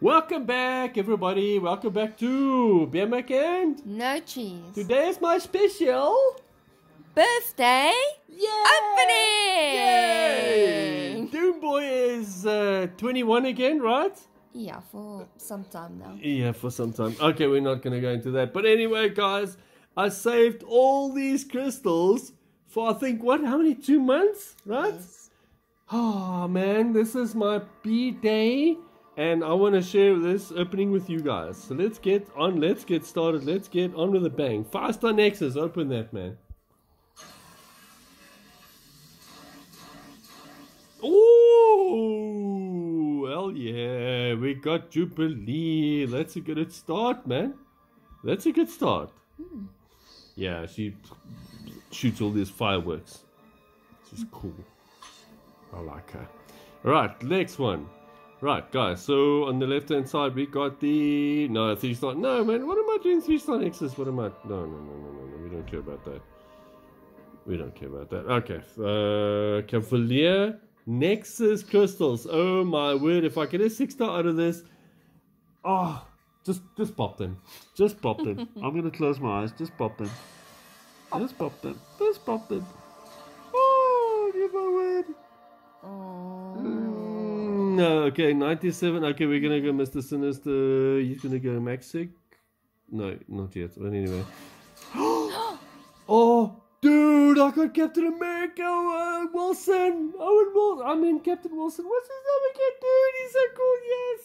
Welcome back, everybody. Welcome back to BMX and No cheese. today is my special Birthday Yay! opening. Doom Boy is uh, 21 again, right? Yeah, for some time now. Yeah, for some time. Okay, we're not going to go into that. But anyway, guys, I saved all these crystals for I think what? How many? Two months, right? Yes. Oh man, this is my B day, and I want to share this opening with you guys. So let's get on. Let's get started. Let's get on with a bang. Five Star Nexus, open that man. Oh, hell yeah, we got Jubilee. That's a good start, man. That's a good start. Hmm. Yeah, she shoots all these fireworks. She's cool. I like her. All right, next one. Right, guys. So on the left hand side, we got the no three star. No, man. What am I doing? Three star Nexus. What am I? No, no, no, no, no, no. We don't care about that. We don't care about that. Okay. Uh, Cavalier Nexus crystals. Oh my word! If I get a six star out of this, oh, just just pop them. Just pop them. I'm gonna close my eyes. Just pop them. Just pop them. Just pop them. Oh, give my word. Oh. No, okay, 97. Okay, we're gonna go Mr. Sinister. He's gonna go Maxic. No, not yet. But anyway. oh, dude, I got Captain America uh, Wilson. Owen Wilson. I mean, Captain Wilson. What's his name again, dude? He's so cool. Yes.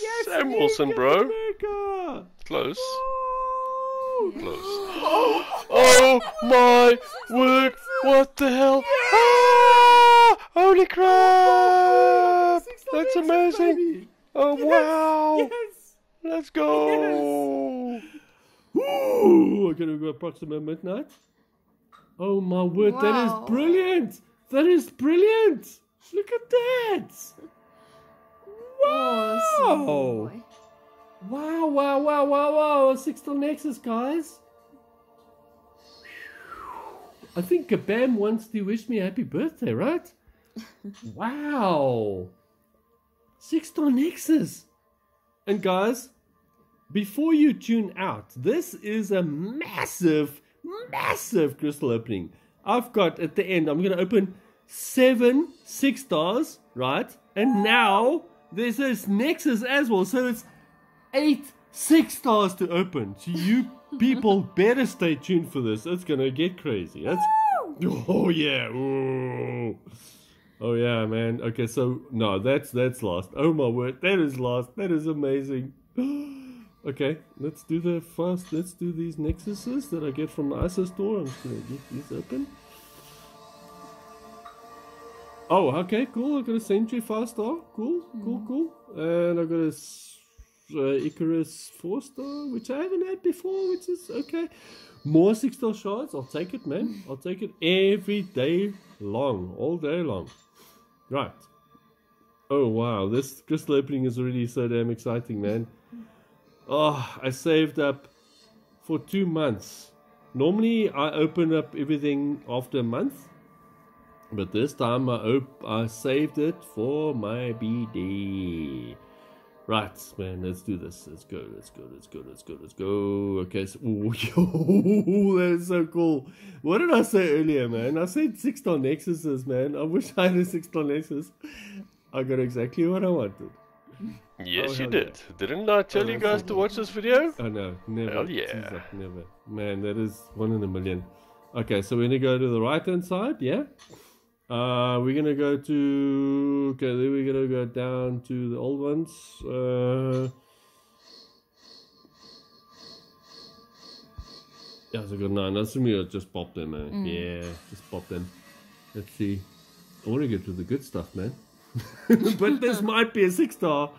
Yes. Sam yes, Wilson, Captain bro. America. Close. Oh. Close. Oh my word! What the hell? Ah! Holy oh, crap! That's amazing! Oh wow! Yes. Let's go! Ooh, we're gonna go Proxima Midnight. Oh my word, that Wow. is brilliant! That is brilliant! Look at that! Oh, Wow! boy. Wow, wow, wow, wow, wow! Six star Nexus, guys! I think Kabam wants to wish me a happy birthday, right? Wow! Six star Nexus! And guys, before you tune out, this is a massive, massive crystal opening. I've got at the end, I'm going to open seven six stars, right? And now there's this Nexus as well. So it's eight six stars to open. So you people better stay tuned for this. It's going to get crazy. That's, oh, yeah. Ooh. Oh yeah, man. Okay, so no, that's that's lost. Oh my word, that is lost. That is amazing. okay, let's do the first. Let's do these nexuses that I get from the ISO store. I'm just gonna get these open. Oh, okay, cool. I got a Sentry five star. Cool, cool, cool. And I got a uh, Ikaris four star, which I haven't had before, which is okay. More six star shards. I'll take it, man. I'll take it every day long, all day long. Right. Oh wow, this crystal opening is already so damn exciting, man. Oh, I saved up for two months. Normally, I open up everything after a month, but this time I op- I saved it for my BD. Right, man, let's do this. Let's go, let's go, let's go, let's go, let's go. Okay, so, ooh, yo, that is so cool. What did I say earlier, man? I said six star Nexuses, man. I wish I had a six star Nexus. I got exactly what I wanted. Yes, Oh, you did. Didn't I tell Oh, you guys to watch this video? Oh no, never. Hell yeah. Never. Man, that is one in a million. Okay, so we're gonna go to the right hand side, yeah? Uh, we're gonna go to. Okay, then we're gonna go down to the old ones. Uh, yeah, a good nine. That's me. Just pop them, man. Yeah, just pop them. Let's see. I want to get to the good stuff, man. but this might be a six star.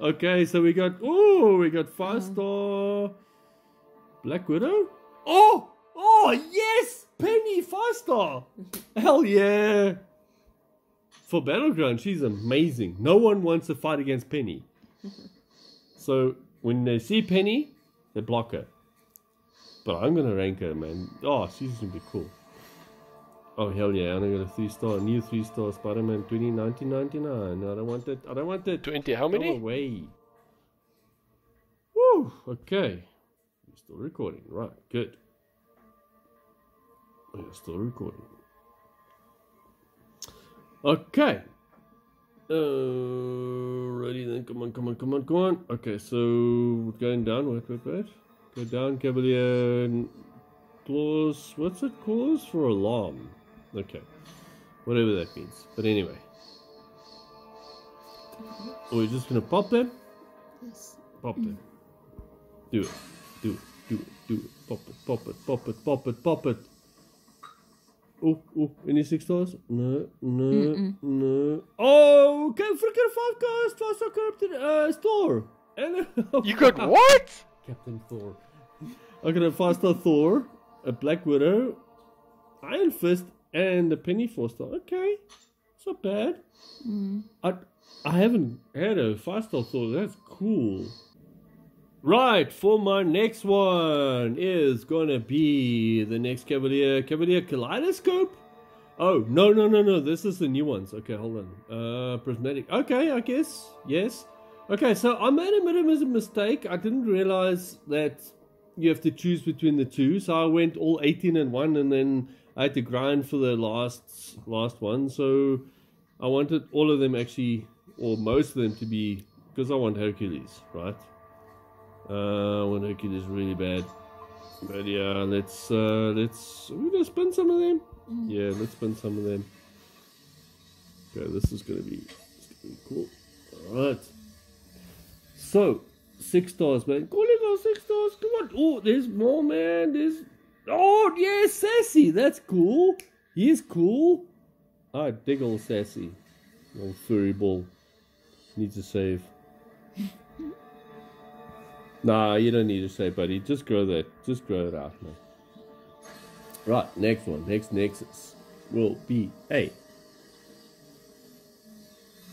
Okay, so we got oh, we got five star Black Widow. Oh, oh yes, Peni five star. Hell yeah. For Battleground, she's amazing. No one wants to fight against Peni. So when they see Peni, they block her. But I'm gonna rank her, man. Oh, she's gonna be cool. Oh hell yeah! And I got a three star, new three star Spider-Man 20 1999. I don't want that. I don't want that. 20, how many? Go away. Woo! Okay. We're still recording. Right, good. We're still recording. Okay. Uh, ready then. Come on, come on, come on, come on. Okay, so we're going down. Wait, wait, wait. Go down, Cavalier. Clause. What's it? Clause for alarm. Okay. Whatever that means. But anyway. We're just gonna pop them. Yes. Pop them. Do it. Do it. Do it. Do it. Pop it. Pop it. Pop it. Pop it. Pop it. Oh, oh, any six stars? No, no, no. Oh, okay, freaking five stars, five star corrupted uh, store. And You got what? Captain Thor. I got a five star Thor, a Black Widow, Iron Fist, and a Peni four star. Okay, it's not bad. I I haven't had a five star Thor. That's cool. Right, for my next one is gonna be the next Cavalier Cavalier Kaleidoscope. Oh no no no no! This is the new ones. Okay, hold on. Uh, prismatic. Okay, I guess yes. Okay, so I made a bit of a mistake. I didn't realize that you have to choose between the two. So I went all 18 and one, and then I had to grind for the last last one. So I wanted all of them actually, or most of them, to be because I want Hercules, right? Uh, I want is really bad. But yeah, let's uh, let's we gonna spend some of them. Yeah, let's spend some of them. Okay, this is gonna be, gonna be cool. All right. So six stars, man. Call it all six stars. Come on. Oh, there's more, man. There's oh yeah, sassy. That's cool. He's cool. I dig old sassy. Old furry ball. Needs a save. Nah, you don't need to say, buddy. Just grow that. Just grow it out, man. Right, next one. Next Nexus will be a.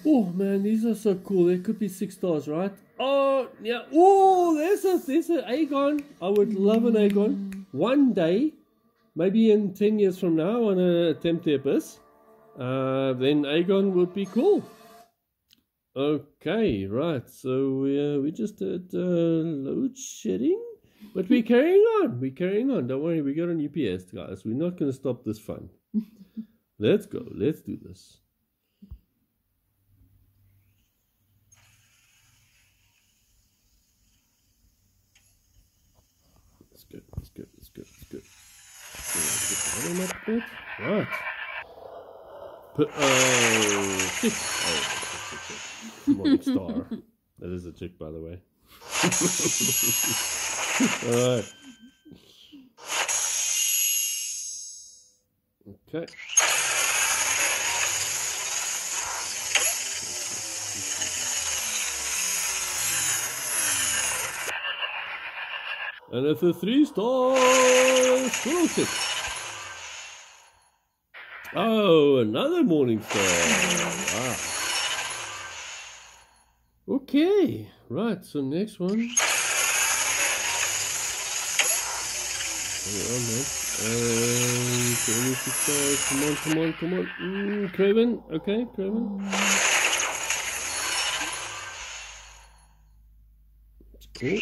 Oh man, these are so cool. They could be six stars, right? Oh yeah. Oh, there's a there's an Aegon. I would love an Aegon. One day, maybe in ten years from now, on a attempt the abyss. Uh, then Aegon would be cool. Okay, right. So we uh, we just did uh, load shedding, but we're carrying on. We're carrying on. Don't worry, we got an UPS, guys. We're not going to stop this fun. Let's go. Let's do this. That's good. That's good. That's good. That's good. Let's get the volume up a bit. Right. Oh, six. Oh, Morning star. That is a chick, by the way. Alright. Okay. And it's a three star squirrel chick. Oh, another morning star. Wow. Okay, right. So next one. Hang man. Um, 26 stars. Come on, come on, come on. Mm, Kraven. Okay, Kraven. Cool.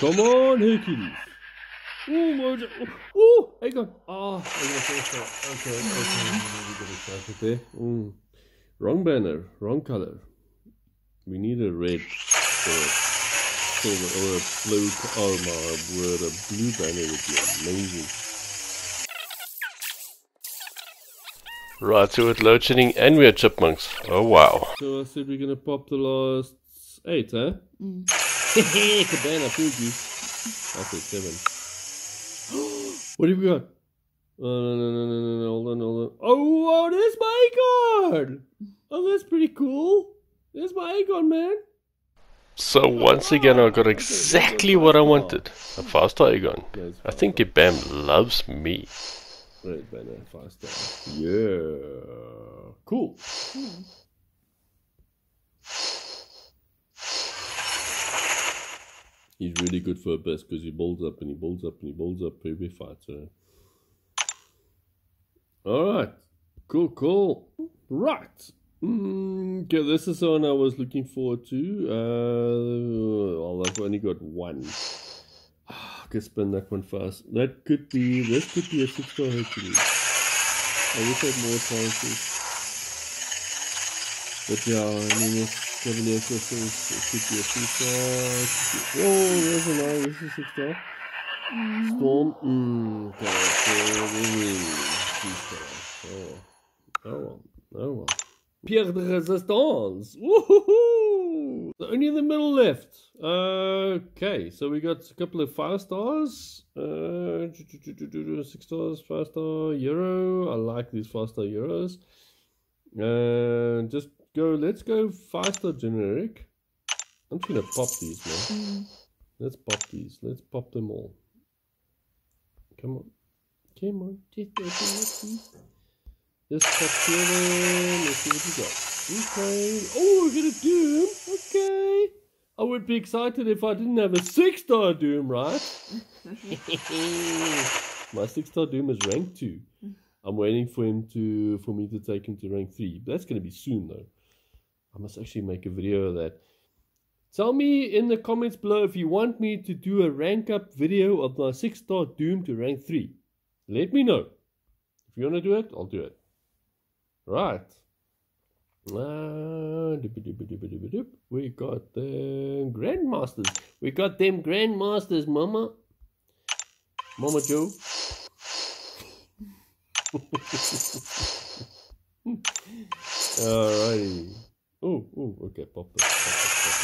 Come on, Hercules. Oh, my God. Oh, hang on. Oh, hang on. Sorry, sorry. Okay, okay. We got excited there. Mm. Wrong banner, wrong color. We need a red or a silver or a blue. Oh my word, a blue banner would be amazing. Right, so with load shedding and we are chipmunks. Oh wow. So I said we're gonna pop the last eight, huh? Cabana, fooled you. I said seven. What have we got? Oh, no, no, no, no, no, no, hold on, hold on. Oh, oh, there's my Aegon! Oh, that's pretty cool. There's my Aegon, man. So once again I got exactly what I wanted. A fast star Aegon. I think Bam loves me. Red banner, five star. Yeah. Cool. Hmm. He's really good for a best because he builds up and he builds up and he builds up every fight. So All right. Cool, cool. Right. Mm, okay, this is the one I was looking forward to. Uh, well, I've only got one. I could spin that one fast. That could be, this could be a six star Hercules. I wish I had more chances. But yeah, I mean, this Cavalier Crystals, it could be a three star. Oh, there's a nine, this is a six star. Storm, mm, okay, so really, three star. Oh, oh well, oh well. Pierre de Resistance. Woohoo! Only in the middle left. Okay, so we got a couple of five stars. Uh, six stars, five star Euro. I like these five star Euros. Uh, just go. Let's go five star generic. I'm just gonna pop these, man. Mm. Let's pop these. Let's pop them all. Come on, come on, just open. Just pop two of them. Let's see what we got. Okay. Oh, we got a Doom. Okay. I would be excited if I didn't have a six star Doom, right? My six star Doom is rank two. I'm waiting for him to for me to take him to rank three. That's gonna be soon though. I must actually make a video of that. Tell me in the comments below if you want me to do a rank up video of my six star Doom to rank three. Let me know. If you want to do it, I'll do it. Right. Uh, we got the Grandmasters. We got them Grandmasters, Mama. Mama Joe. Alrighty. Oh, oh, okay, pop this. Pop this, pop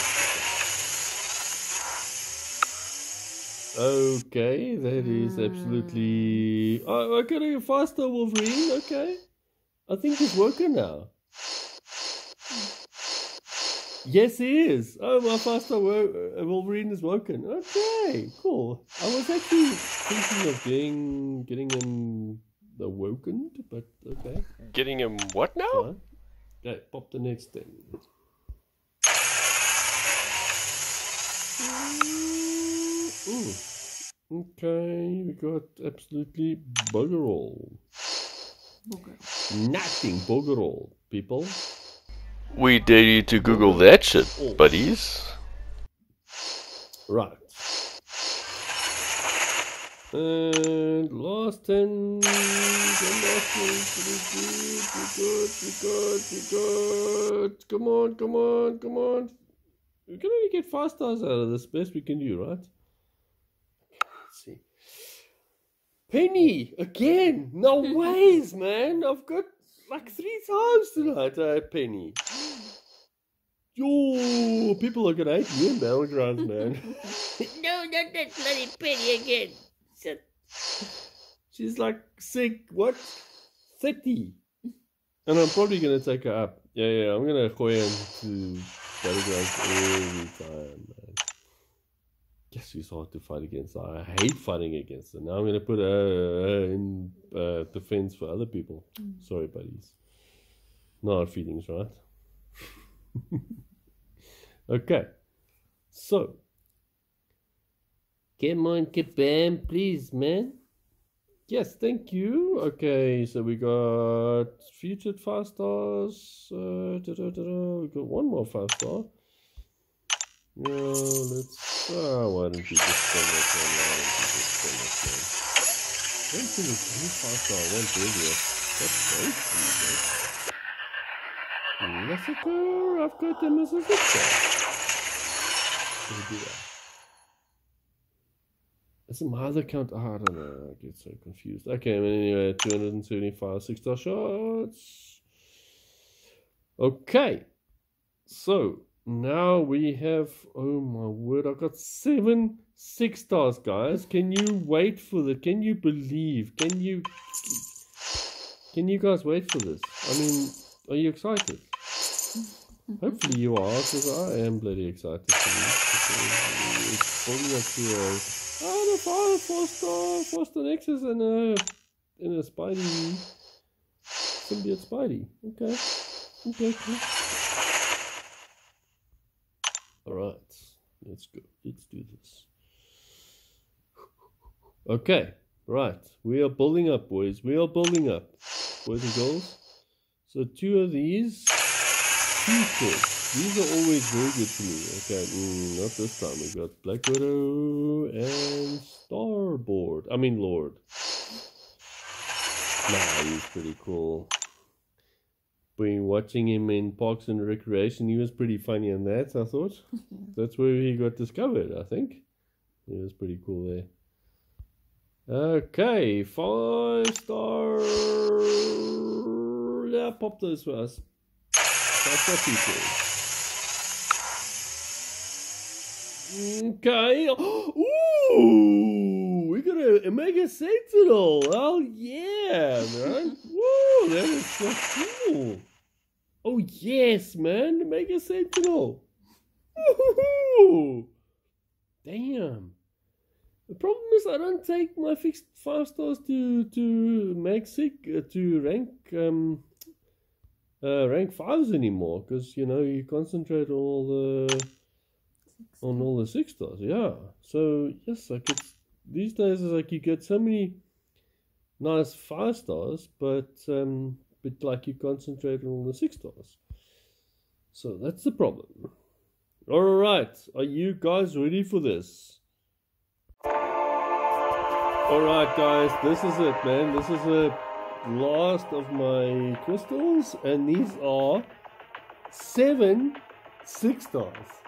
this. Okay, that is absolutely. Oh, I got a faster Wolverine. Okay, I think he's working now. Yes, he is. Oh, my faster uh, Wolverine is woken. Okay, cool. I was actually thinking of getting getting him awoken, but okay. Getting him what now? Fine. Okay, pop the next thing. Ooh. Okay, we got absolutely bugger all. Nothing bugger all, people. We dare you to Google that shit, buddies. Right. And last 10 Grandmasters. We good, we good, we good, we good. Come on, come on, come on. We can only get five stars out of this. Best we can do, right? Let's see. Peni again. No ways, man. I've got like three times tonight. I had Peni. Yo, people are gonna hate me in Battlegrounds, man. no, not that bloody Peni again. She's like sick. What? Thirty. And I'm probably gonna take her up. Yeah, yeah. I'm gonna go into Battlegrounds every time, man. Guess she's hard to fight against. I hate fighting against her. Now I'm gonna put her in uh, defense for other people. Sorry, buddies. Not our feelings, right? okay. So. Come on, Kabam, please, man. Yes, thank you. Okay, so we got featured five stars. Uh, da, da, da. We got one more five star. Yeah, let's. Uh, why don't you just spend that one? Why don't you just spend that one? I don't five star I want. That's great. Massacre, I've got them as a victor. Let me do that. Is it my other account? Oh, I don't know. I get so confused. Okay, but anyway, 275 six star shots. Okay. So now we have. Oh my word, I've got seven six stars, guys. Can you wait for the? Can you believe? Can you. Can you guys wait for this? I mean, are you excited? Hopefully you are, because I am bloody excited for. It's probably up to Oh, four star, four star Nexus and a and a Spidey symbiote Spidey. Okay, okay, cool. All right, let's go. Let's do this. Okay, right. We are building up, boys. We are building up. boys and girls. So two of these. Two chests. These are always very good to me. Okay, mm, not this time. We got Black Widow and Starboard. I mean Lord. Nah, he's pretty cool. Been watching him in Parks and Recreation. He was pretty funny in that, I thought. That's where he got discovered, I think. He was pretty cool there. Okay, five star. Yeah, pop those for us. Five star people. Okay. Ooh, we got a Omega Sentinel. Oh yeah, man. Woo, that is so cool. Oh yes, man, Omega Sentinel. Woohoo! Damn. The problem is I don't take my fixed five stars to to make sick uh, to rank um uh, rank fives anymore because you know you concentrate all the on all the six stars. Yeah. So yes, like it's these days is like you get so many nice five stars, but um, but like you concentrate on all the six stars. So that's the problem. All right, are you guys ready for this? All right, guys, this is it, man. This is the last of my crystals, and these are seven six stars.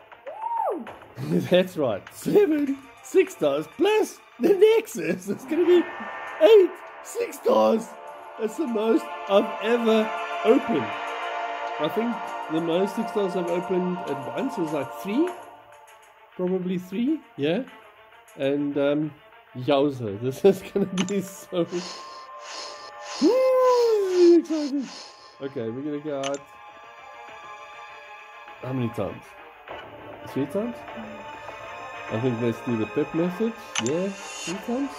That's right, seven six stars plus the Nexus. It's going to be eight six stars. That's the most I've ever opened. I think the most six stars I've opened at once was like three, probably three, yeah. And um, yowza, this is gonna be so excited. Okay, we're gonna go out. How many times? Three times? I think let's do the pip message. Yeah, three times.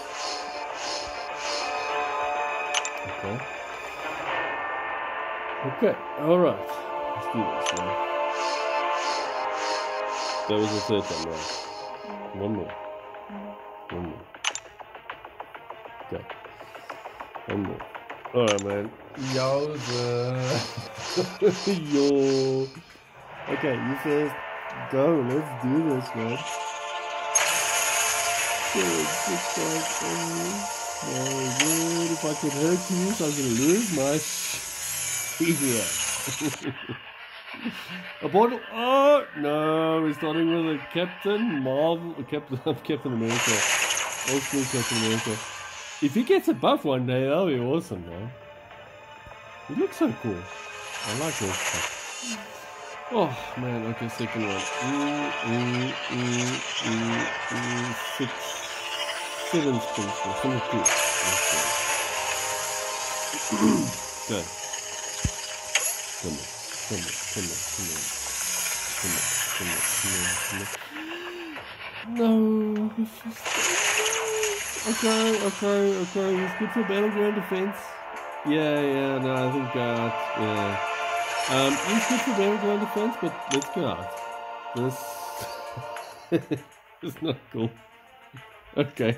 Okay. Okay, alright. Let's do this now. That was the third time, right? One more. One more. Okay. One more. Alright, man. Yowza. Yo. Okay, you first. Go, let's do this, man. Good, good. If I could hurt you, so I'm gonna lose my shit. A bottle. Oh no! We're starting with a Captain Marvel, Captain Captain America, old school Captain America. If he gets a buff one day, that'll be awesome, man. He looks so cool. I like this stuff. Oh man, okay, second one. Mm, mm, mm, mm, mm, six, seven spoons, seven two. Okay. Good. Come on, come on, come on, come on. Come on, come on, come on, come on. No, this is Okay, okay, okay. It's good for battleground defense. Yeah, yeah, no, I think, uh, yeah. Um, it's good for battleground defense, but let's get out. This is not cool. Okay.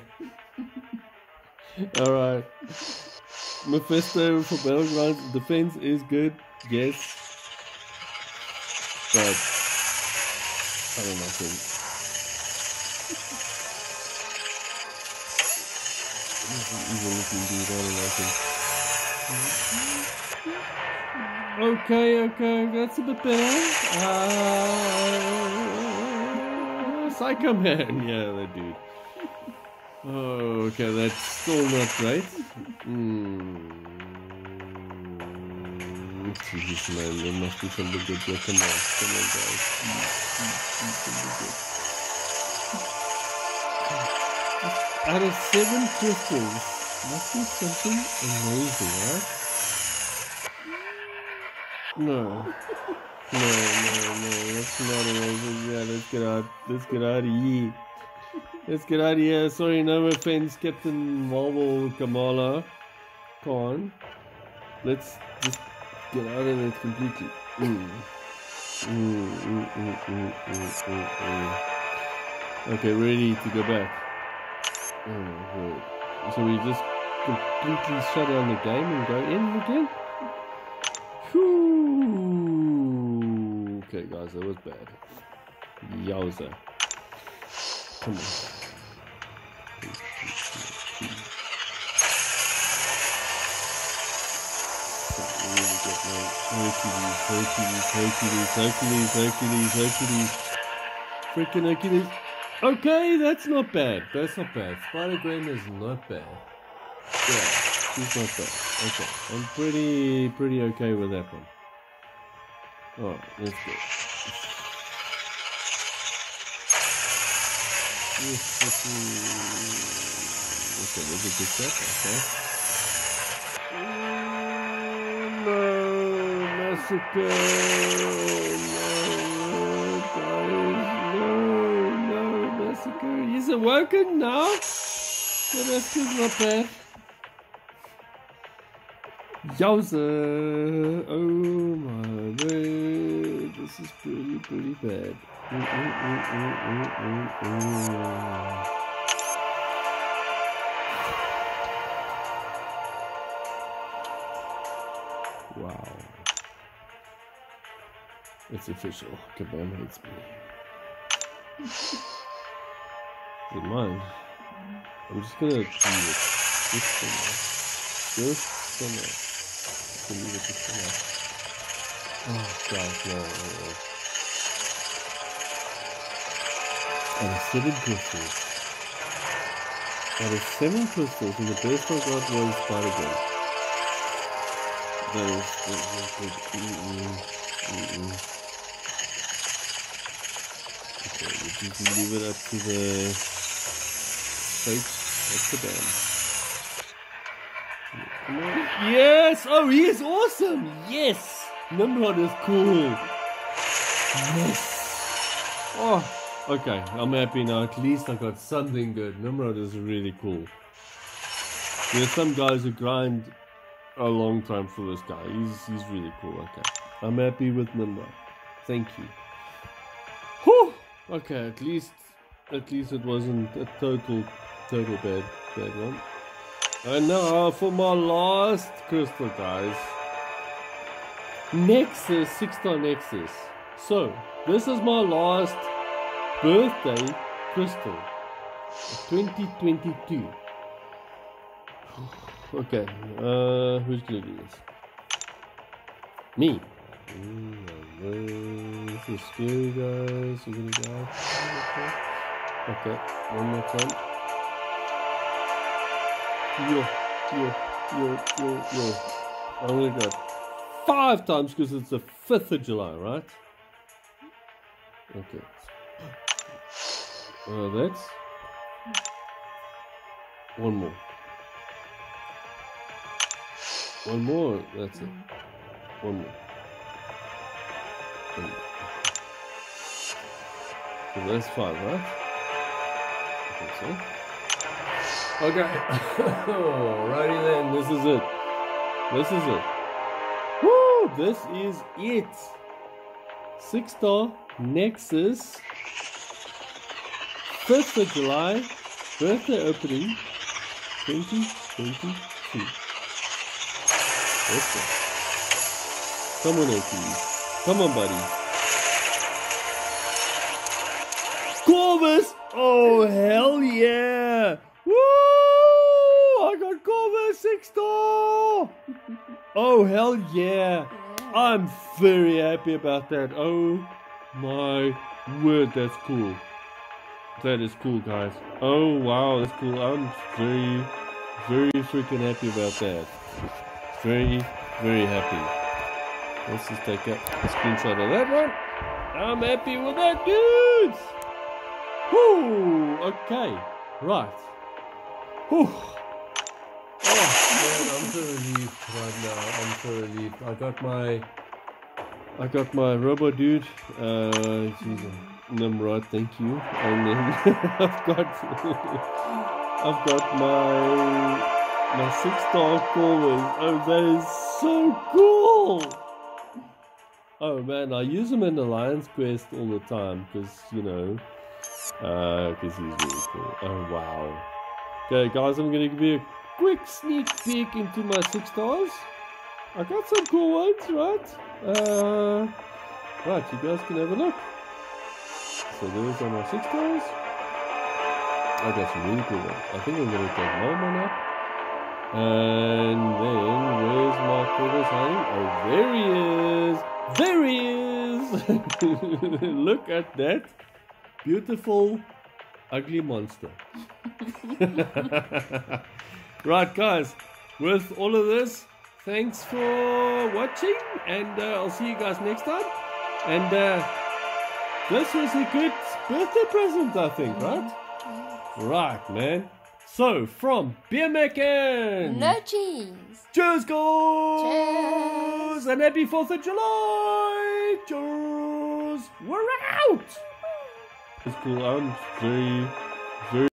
Alright. Mephisto for battleground defense is good, yes. But, I don't know, think. I don't. Okay, okay, that's a bit better. Uh, Psycho Man, yeah, that dude. Oh, okay, that's still not right. Hmm. Jesus, man, there must be something good here. Come on, come on, guys. Out of seven crystals, must be something amazing, right? No. No, no, no, that's not amazing. Yeah, let's get out. Let's get out of here. Let's get out of here. Sorry, no offense, Captain Marvel Kamala Khan. Let's just get out of it completely. Mm, mm, mm, mm, mm, mm. Okay, ready to go back. Oh. So we just completely shut down the game and go in again. Okay, guys, that was bad. Yowza. Come on. Hercules, Hercules, Hercules, Hercules, Hercules. Freaking Hercules. Okay, that's not bad. That's not bad. Spider Gwen is not bad. Yeah, she's not bad. Okay, I'm pretty, pretty okay with that one. Alright, let's go. Okay, there's a good step, okay. No, massacre. No, guys. No, no, massacre. He's awoken now. The massacre's not bad. Yowza! Oh my this is pretty, pretty bad. Mm, mm, mm. Wow. It's official. Kabam hates me. It mine? I'm just gonna leave it. Just. Just. Just. Oh gosh, no, no, no. Out of seven crystals. Seven crystals, and the I got was Spider-Gwen. That was, that good. Mm-mm. Mm-mm. Okay, we can leave it up to the fate of the band. Yes! Oh, he is awesome! Yes! Nimrod is cool. Yes! Oh, okay. I'm happy now. At least I got something good. Nimrod is really cool. There's some guys who grind a long time for this guy. He's he's really cool. Okay, I'm happy with Nimrod. Thank you. Whew. Okay, at least at least it wasn't a total total bad bad one. And now for my last crystal, guys. Nexus, six star Nexus. So this is my last birthday crystal, 2022. Okay, uh, who's gonna do this? Me. Mm, this is scary, guys. You're gonna die. Okay, one more time. Yo, yo, yo, yo, yo. I'm gonna go five times because it's the 5th of July, right? Okay. Uh, that's one more. One more. That's it. One more. One more. So that's five, right? I think so. Okay. Alrighty then. This is it. This is it. This is it. Six star Nexus. 5th of July. Birthday opening. 2022. Let's. Come on, ATs. Come on, buddy. Corvus! Oh, hell yeah! Woo! I got Corvus six star! Oh, hell yeah! I'm very happy about that. Oh my word, that's cool. That is cool, guys. Oh, wow, that's cool. I'm very, very freaking happy about that. Very, very happy. Let's just take a, a screenshot of that one. I'm happy with that, dudes! Whoo! Okay, right. Whew. I'm so relieved right now. I'm so relieved. I got my, I got my robo dude. Uh, Jesus, Nimrod, thank you. And then I've got, I've got my my six star Corvus. Oh, that is so cool! Oh man, I use him in the Alliance Quest all the time because you know, because he's really cool. Oh wow. Okay, guys, I'm gonna give you quick sneak peek into my six stars. I got some cool ones, right? Uh, right, you guys can have a look. So those are my six stars. I got some really cool ones. I think I'm gonna take one more now. And then where's my Corvus hiding? Oh, there he is! There he is! Look at that beautiful, ugly monster. right, guys. With all of this, thanks for watching, and uh, I'll see you guys next time. And uh, this was a good birthday present, I think, right? Right, man. So, from Beer Mackin. No cheese. Cheers, guys! Cheers. And happy 4th of July! Cheers! We're out! It's cool. I'm very, very